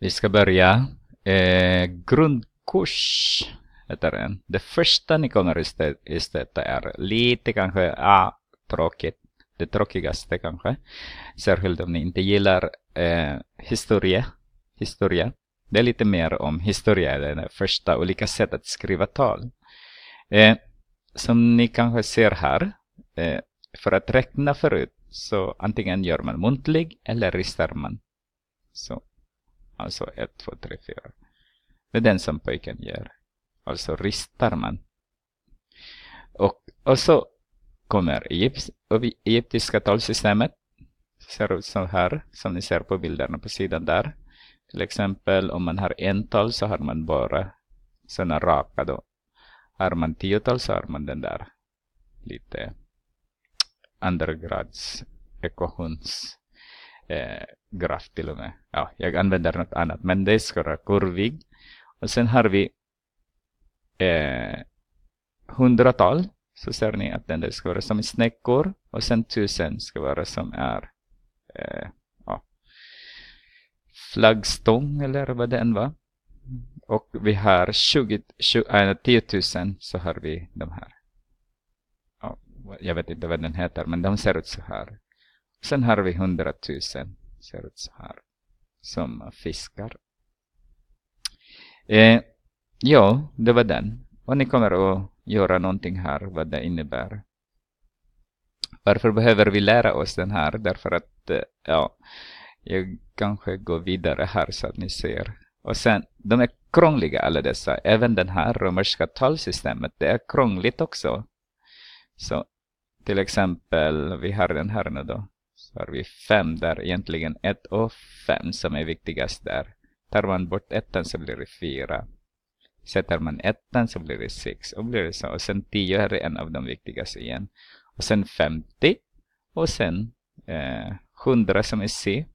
Vi ska börja. Eh, grundkurs heter den. Det första ni kommer att stöta är lite kanske ah, tråkigt. Det tråkigaste kanske. Särskilt om ni inte gillar eh, historia. historia. Det är lite mer om historia, det första olika sätt att skriva tal. Eh, som ni kanske ser här, eh, för att räkna förut så antingen gör man muntlig eller ristar man. Så, alltså 1, 2, 3, 4. Det är den som pojken gör. Alltså ristar man. Och, och så kommer Egypt, egyptiska talsystemet. Ser ut så här, som ni ser på bilderna på sidan där. Till exempel om man har ental så har man bara sådana raka då. Har man tiotal så har man den där lite undergrads ekohunds eh, graf till och med. Ja, jag använder något annat, men det ska vara kurvig. Och sen har vi eh, hundratal. Så ser ni att den ska vara som snäckor. Och sen tusen ska vara som är eh, ja, flaggstång eller vad det än var. Och vi har 20, 20, äh, 10 000 så har vi de här. Ja, jag vet inte vad den heter, men de ser ut så här. Sen har vi 100 000, ser ut så här, som fiskar. Eh, ja, det var den. Och ni kommer att göra någonting här, vad det innebär. Varför behöver vi lära oss den här? Därför att, eh, ja, jag kanske går vidare här så att ni ser. Och sen, de är krångliga alla dessa. Även den här romerska talsystemet, det är krångligt också. Så till exempel, vi har den här nu då. Så har vi fem där, egentligen ett och fem som är viktigast där. Tar man bort ettan så blir det fyra. Sätter man ettan så blir det sex. Och blir det så. Och sen tio är en av de viktigaste igen. Och sen 50. Och sen eh, 100 som är C.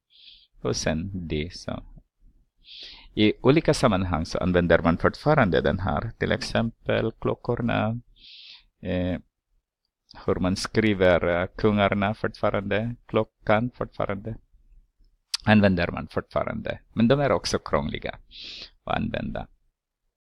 Och sen D. Så. I olika sammanhang så använder man fortfarande den här. Till exempel klockorna. Eh, hur man skriver eh, kungarna fortfarande, klockan fortfarande, använder man fortfarande. Men de är också krångliga att använda.